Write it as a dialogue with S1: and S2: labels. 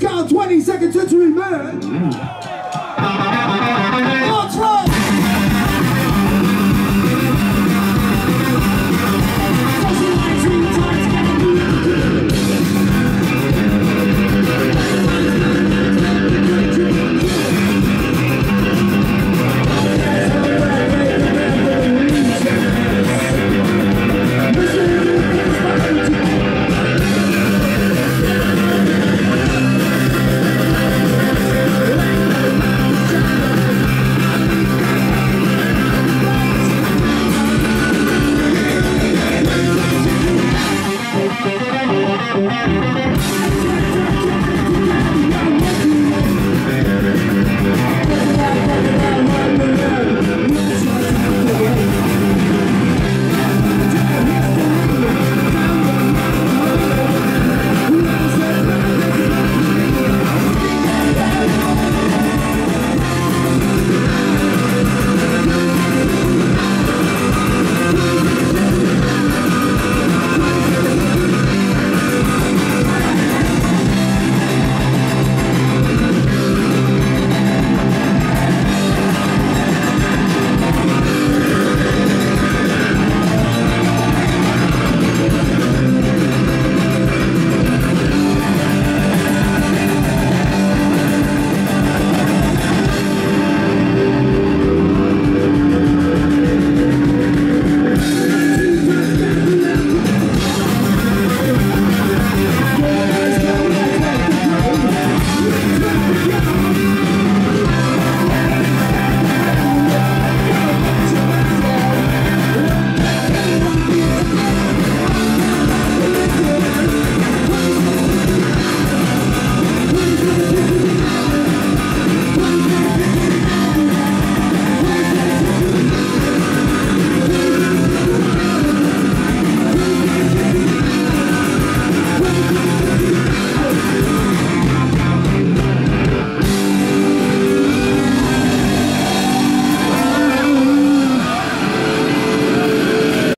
S1: It's called 22nd Century Man.
S2: Mm.